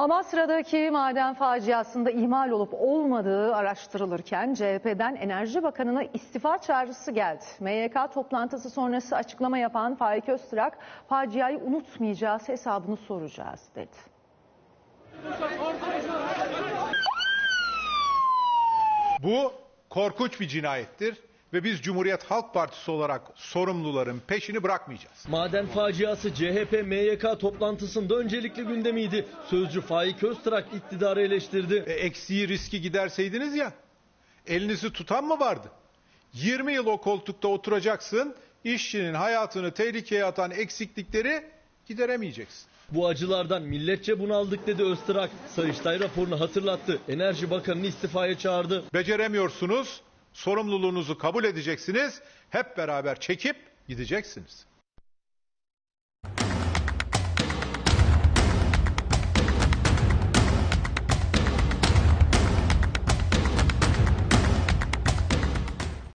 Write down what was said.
Ama sıradaki maden faciasında ihmal olup olmadığı araştırılırken CHP'den Enerji Bakanı'na istifa çağrısı geldi. MYK toplantısı sonrası açıklama yapan Faik Öztürk, faciayı unutmayacağız hesabını soracağız dedi. Bu korkunç bir cinayettir ve biz Cumhuriyet Halk Partisi olarak sorumluların peşini bırakmayacağız. Maden faciası CHP MYK toplantısında öncelikli gündemiydi. Sözcü Faik Öztrak iktidarı eleştirdi. E, eksiği riski giderseydiniz ya, elinizi tutan mı vardı? 20 yıl o koltukta oturacaksın, işçinin hayatını tehlikeye atan eksiklikleri gideremeyeceksin. Bu acılardan milletçe bunaldık dedi Öztrak. Sayıştay raporunu hatırlattı. Enerji Bakanı'nı istifaya çağırdı. Beceremiyorsunuz, sorumluluğunuzu kabul edeceksiniz, hep beraber çekip gideceksiniz.